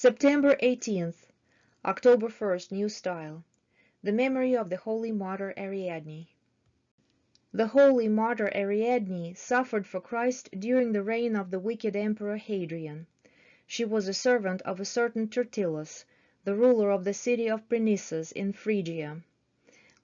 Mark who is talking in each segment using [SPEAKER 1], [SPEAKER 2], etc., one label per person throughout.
[SPEAKER 1] September 18th, October 1st, New Style. The memory of the Holy Martyr Ariadne. The holy martyr Ariadne suffered for Christ during the reign of the wicked Emperor Hadrian. She was a servant of a certain Tertullus, the ruler of the city of Phrynissus in Phrygia.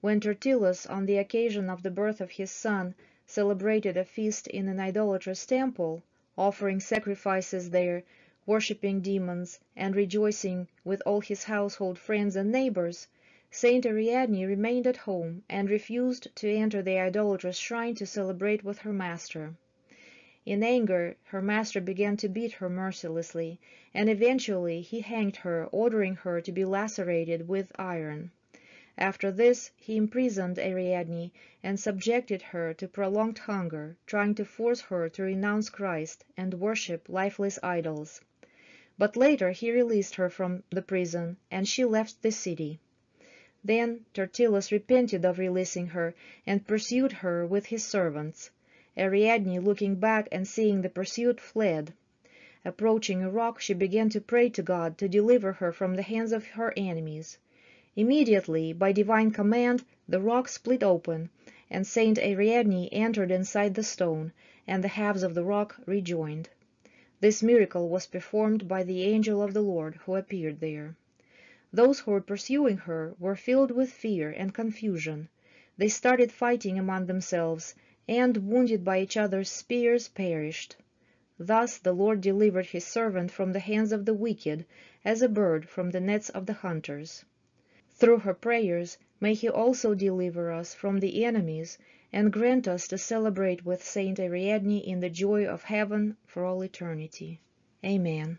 [SPEAKER 1] When Tertullus, on the occasion of the birth of his son, celebrated a feast in an idolatrous temple, offering sacrifices there, worshipping demons, and rejoicing with all his household friends and neighbors, Saint Ariadne remained at home and refused to enter the idolatrous shrine to celebrate with her master. In anger her master began to beat her mercilessly, and eventually he hanged her, ordering her to be lacerated with iron. After this he imprisoned Ariadne and subjected her to prolonged hunger, trying to force her to renounce Christ and worship lifeless idols but later he released her from the prison, and she left the city. Then Tertullus repented of releasing her, and pursued her with his servants. Ariadne, looking back and seeing the pursuit, fled. Approaching a rock, she began to pray to God to deliver her from the hands of her enemies. Immediately, by divine command, the rock split open, and Saint Ariadne entered inside the stone, and the halves of the rock rejoined. This miracle was performed by the angel of the Lord who appeared there. Those who were pursuing her were filled with fear and confusion. They started fighting among themselves, and, wounded by each other's spears, perished. Thus the Lord delivered his servant from the hands of the wicked, as a bird from the nets of the hunters. Through her prayers may he also deliver us from the enemies and grant us to celebrate with Saint Ariadne in the joy of heaven for all eternity. Amen.